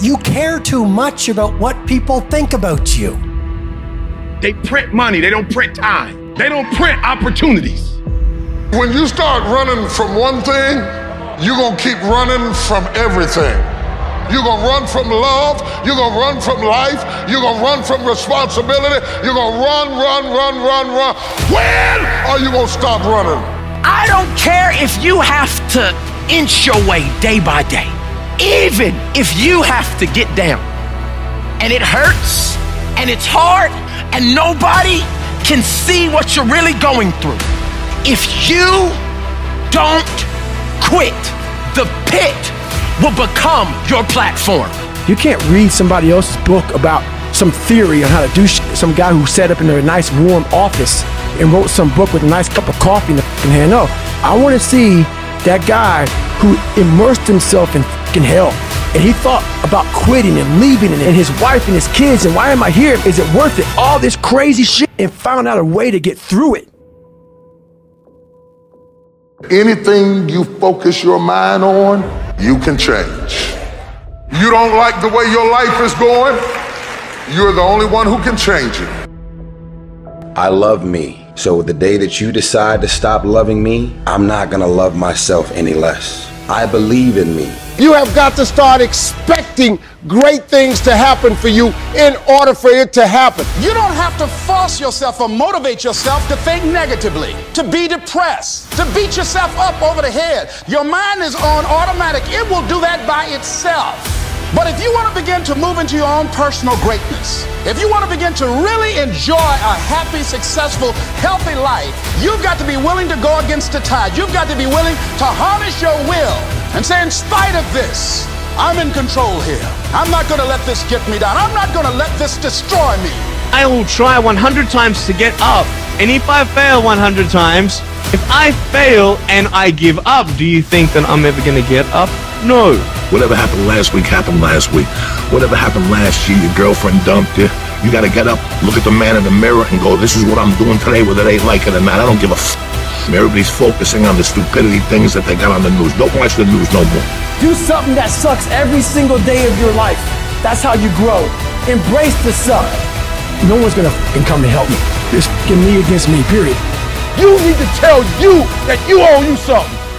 You care too much about what people think about you. They print money, they don't print time. They don't print opportunities. When you start running from one thing, you're gonna keep running from everything. You're gonna run from love, you're gonna run from life, you're gonna run from responsibility, you're gonna run, run, run, run, run. When are you gonna stop running? I don't care if you have to inch your way day by day, even if you have to get down. And it hurts, and it's hard, and nobody can see what you're really going through. If you don't quit, the pit will become your platform. You can't read somebody else's book about some theory on how to do. Some guy who sat up in a nice warm office and wrote some book with a nice cup of coffee in the hand. No, I want to see that guy who immersed himself in fucking hell. And he thought about quitting and leaving and his wife and his kids and why am I here? Is it worth it? All this crazy shit and found out a way to get through it. Anything you focus your mind on, you can change. You don't like the way your life is going, you're the only one who can change it. I love me. So the day that you decide to stop loving me, I'm not gonna love myself any less. I believe in me. You have got to start expecting great things to happen for you in order for it to happen. You don't have to force yourself or motivate yourself to think negatively, to be depressed, to beat yourself up over the head. Your mind is on automatic, it will do that by itself. But if you want to begin to move into your own personal greatness, if you want to begin to really enjoy a happy, successful, healthy life, you've got to be willing to go against the tide. You've got to be willing to harness your will and say, in spite of this, I'm in control here. I'm not going to let this get me down. I'm not going to let this destroy me. I will try 100 times to get up. And if I fail 100 times, if I fail and I give up, do you think that I'm ever going to get up? No. Whatever happened last week happened last week. Whatever happened last year, your girlfriend dumped you. You gotta get up, look at the man in the mirror, and go, this is what I'm doing today, whether they like it or not. I don't give a f. Everybody's focusing on the stupidity things that they got on the news. Don't watch the news no more. Do something that sucks every single day of your life. That's how you grow. Embrace the suck. No one's gonna come to help me. It's me against me, period. You need to tell you that you owe you something.